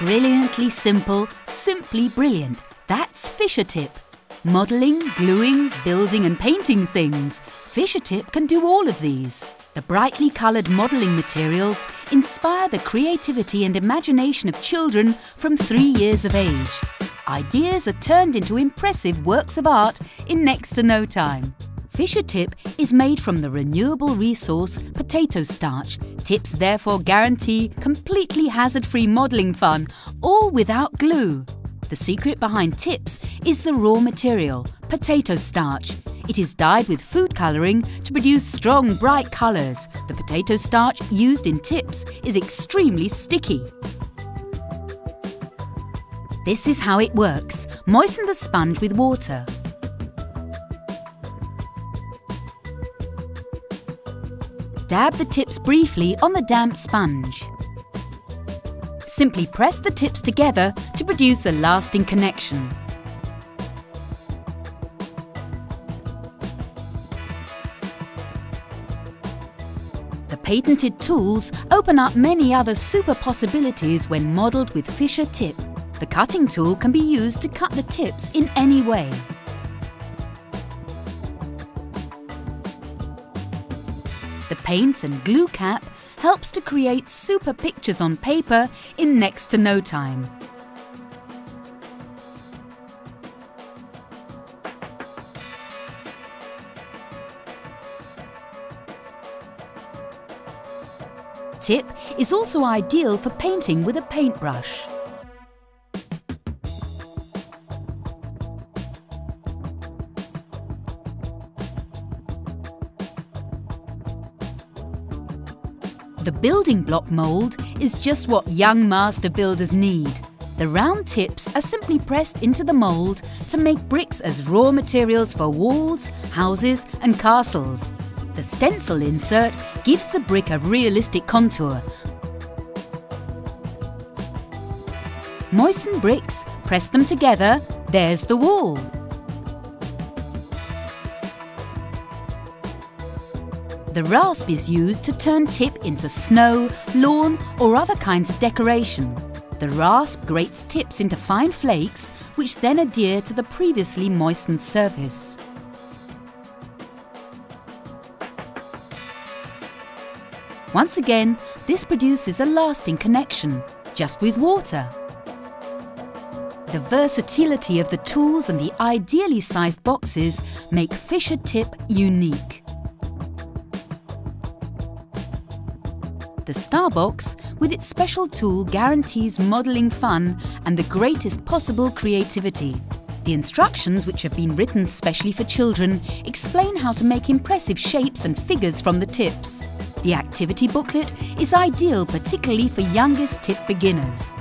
Brilliantly simple, simply brilliant. That's Fischer Tip. Modelling, gluing, building and painting things. Fischer Tip can do all of these. The brightly coloured modelling materials inspire the creativity and imagination of children from three years of age. Ideas are turned into impressive works of art in next to no time. Fischer Tip is made from the renewable resource potato starch. Tips therefore guarantee completely hazard-free modelling fun, all without glue. The secret behind Tips is the raw material, potato starch. It is dyed with food colouring to produce strong, bright colours. The potato starch used in Tips is extremely sticky. This is how it works. Moisten the sponge with water. Dab the tips briefly on the damp sponge. Simply press the tips together to produce a lasting connection. The patented tools open up many other super possibilities when modelled with Fischer Tip. The cutting tool can be used to cut the tips in any way. The paint and glue cap helps to create super pictures on paper in next to no time. Tip is also ideal for painting with a paintbrush. The building block mould is just what young master builders need. The round tips are simply pressed into the mould to make bricks as raw materials for walls, houses and castles. The stencil insert gives the brick a realistic contour. Moisten bricks, press them together, there's the wall. The rasp is used to turn tip into snow, lawn or other kinds of decoration. The rasp grates tips into fine flakes which then adhere to the previously moistened surface. Once again, this produces a lasting connection, just with water. The versatility of the tools and the ideally sized boxes make Fischer Tip unique. The Starbox, with its special tool, guarantees modelling fun and the greatest possible creativity. The instructions, which have been written specially for children, explain how to make impressive shapes and figures from the tips. The activity booklet is ideal particularly for youngest tip beginners.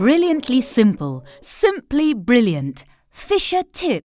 Brilliantly simple, simply brilliant. Fischer Tip.